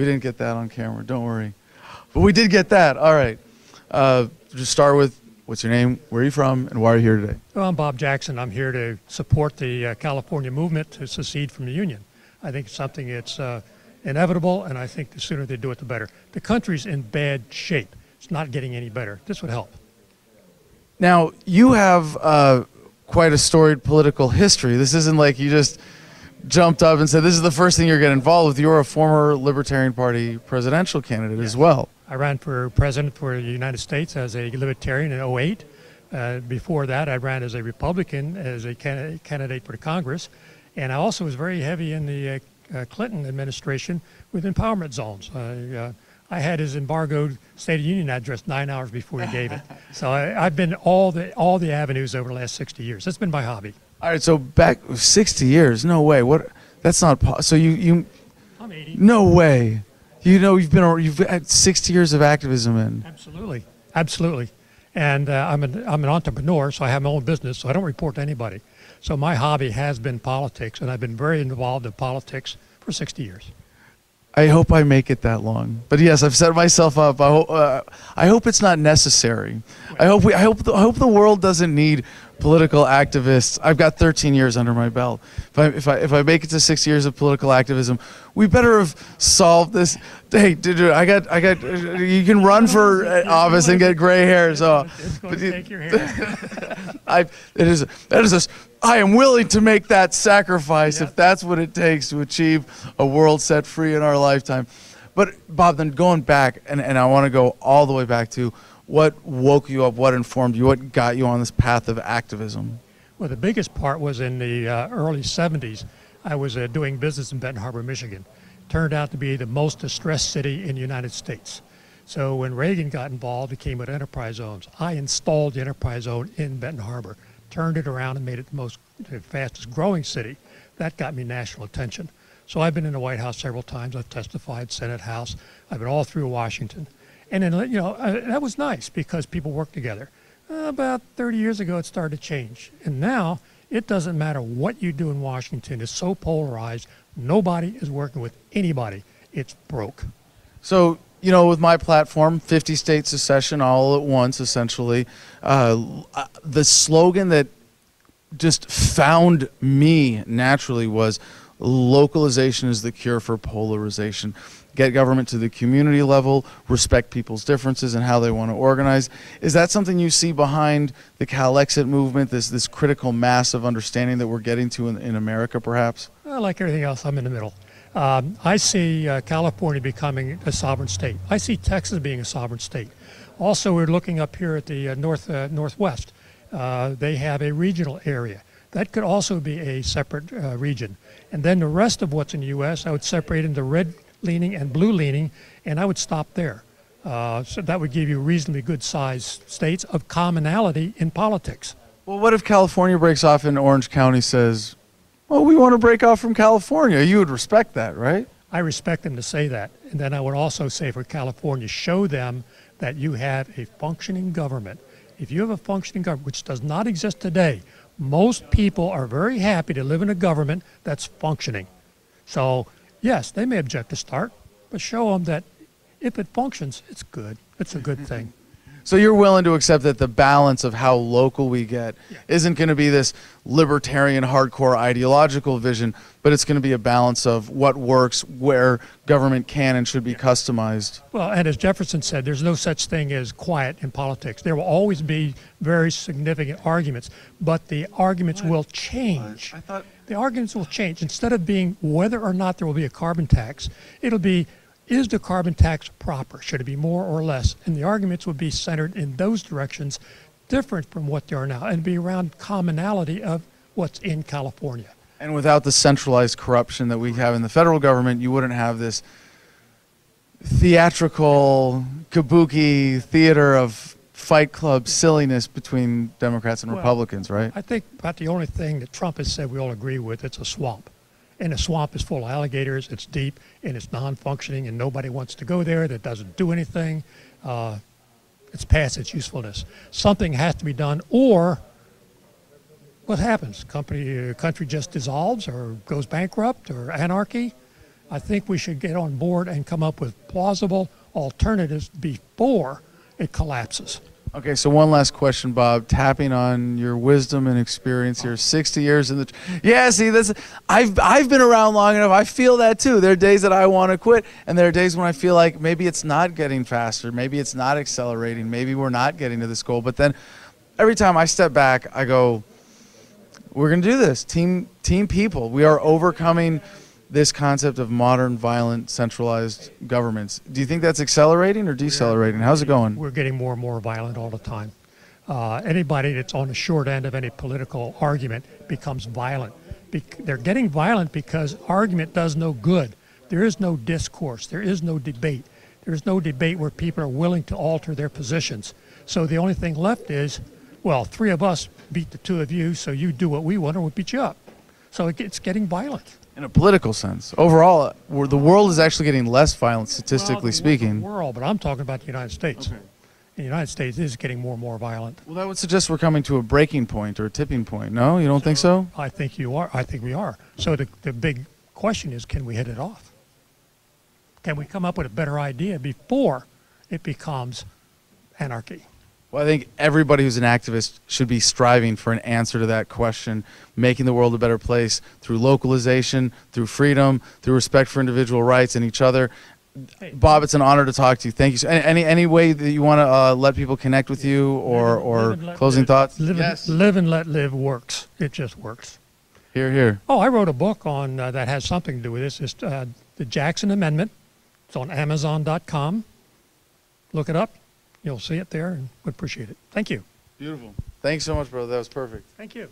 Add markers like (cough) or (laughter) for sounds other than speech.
We didn't get that on camera. Don't worry. But we did get that. All right. Uh, just start with what's your name, where are you from, and why are you here today? Well, I'm Bob Jackson. I'm here to support the uh, California movement to secede from the Union. I think it's something that's uh, inevitable, and I think the sooner they do it, the better. The country's in bad shape. It's not getting any better. This would help. Now, you have uh, quite a storied political history. This isn't like you just jumped up and said, This is the first thing you're getting involved with. You're a former Libertarian Party presidential candidate yes. as well. I ran for president for the United States as a Libertarian in 08. Uh, before that, I ran as a Republican as a can- candidate for the Congress. And I also was very heavy in the uh, uh, Clinton administration with empowerment zones. Uh, I had his embargoed State of Union address nine hours before he gave it. (laughs) so I, have been all the all the avenues over the last 60 years. That's been my hobby. All right, so back 60 years? No way. What? That's not. so you you. I'm 80. No way. You know you've been you've had 60 years of activism in. Absolutely, absolutely. And uh, I'm an I'm an entrepreneur, so I have my own business, so I don't report to anybody. So my hobby has been politics, and I've been very involved in politics for 60 years. I hope I make it that long. But yes, I've set myself up. I hope, uh, I hope it's not necessary. I hope we, I hope the, I hope the world doesn't need political activists. I've got 13 years under my belt. If I, if I, if I make it to six years of political activism, we better have solved this. Hey, dude, I got, I got. You can run for uh, office and get gray hair. So, it's going to take your hair. (laughs) I, it is. That is a. I am willing to make that sacrifice yep. if that's what it takes to achieve a world set free in our lifetime. But Bob, then going back, and, and I want to go all the way back to what woke you up, what informed you, what got you on this path of activism? Well, the biggest part was in the uh, early 70s. I was uh, doing business in Benton Harbor, Michigan. Turned out to be the most distressed city in the United States. So when Reagan got involved, it came with enterprise zones. I installed the enterprise zone in Benton Harbor, turned it around and made it the most the fastest growing city. That got me national attention. So I've been in the White House several times. I've testified, Senate, House. I've been all through Washington. And then, you know, uh, that was nice because people worked together. Uh, about 30 years ago, it started to change. And now, it doesn't matter what you do in Washington. It's so polarized. Nobody is working with anybody. It's broke. So, you know, with my platform, 50 state secession all at once, essentially, uh, uh the slogan that just found me naturally was localization is the cure for polarization get government to the community level, respect people's differences and how they want to organize. Is that something you see behind the Calexit movement, this, this critical mass of understanding that we're getting to in, in America, perhaps? Well, like everything else, I'm in the middle. Um, I see uh, California becoming a sovereign state. I see Texas being a sovereign state. Also, we're looking up here at the uh, north uh, northwest. Uh, they have a regional area. That could also be a separate uh, region. And then the rest of what's in the U.S., I would separate into red leaning and blue leaning, and I would stop there. Uh, so that would give you reasonably good sized states of commonality in politics. Well, what if California breaks off and Orange County says, well, we want to break off from California? You would respect that, right? I respect them to say that. And then I would also say for California, show them that you have a functioning government. If you have a functioning government, which does not exist today, most people are very happy to live in a government that's functioning. So yes, they may object to start, but show them that if it functions, it's good. It's a good (laughs) thing. So you're willing to accept that the balance of how local we get yeah. isn't going to be this libertarian hardcore ideological vision, but it's going to be a balance of what works, where government can and should be yeah. customized. Well, and as Jefferson said, there's no such thing as quiet in politics. There will always be very significant arguments, but the arguments what? will change. I thought the arguments will change. Instead of being whether or not there will be a carbon tax, it'll be is the carbon tax proper? Should it be more or less? And the arguments would be centered in those directions, different from what they are now, and be around commonality of what's in California. And without the centralized corruption that we have in the federal government, you wouldn't have this theatrical kabuki theater of fight club silliness between Democrats and well, Republicans, right? I think about the only thing that Trump has said we all agree with, it's a swamp and the swamp is full of alligators. It's deep and it's non-functioning, and nobody wants to go there. That doesn't do anything. Uh, it's past its usefulness. Something has to be done, or what happens? Company, uh, country just dissolves, or goes bankrupt, or anarchy. I think we should get on board and come up with plausible alternatives before it collapses. Okay, so one last question, Bob. Tapping on your wisdom and experience here, sixty years in the. Yeah, see, this. I've I've been around long enough. I feel that too. There are days that I want to quit, and there are days when I feel like maybe it's not getting faster, maybe it's not accelerating, maybe we're not getting to this goal. But then, every time I step back, I go, "We're gonna do this, team team people. We are overcoming." This concept of modern, violent, centralized governments. Do you think that's accelerating or decelerating? How's it going? We're getting more and more violent all the time. Uh, anybody that's on the short end of any political argument becomes violent. Bec- they're getting violent because argument does no good. There is no discourse. There is no debate. There is no debate where people are willing to alter their positions. So the only thing left is, well, three of us beat the two of you, so you do what we want, or we'll beat you up. So it, it's getting violent. In a political sense, overall, the world is actually getting less violent, Well, statistically the speaking. world, but I'm talking about the United States. Okay. The United States is getting more and more violent. Well, that would suggest we're coming to a breaking point or a tipping point. No, you don't think so? I think you are. I think we are. So the, the big question is, can we hit it off? Can we come up with a better idea before it becomes anarchy? Well, I think everybody who's an activist should be striving for an answer to that question, making the world a better place through localization, through freedom, through respect for individual rights and each other. Hey, Bob, it's an honor to talk to you. Thank you. So, any, any any way that you want to uh, let people connect with you, or or and let closing live. thoughts? Live, yes. and, live and let live works. It just works. Here, here. Oh, I wrote a book on uh, that has something to do with this. It's uh, the Jackson Amendment. It's on Amazon.com. Look it up. You'll see it there, and would appreciate it. Thank you. Beautiful. Thanks so much, brother. That was perfect. Thank you.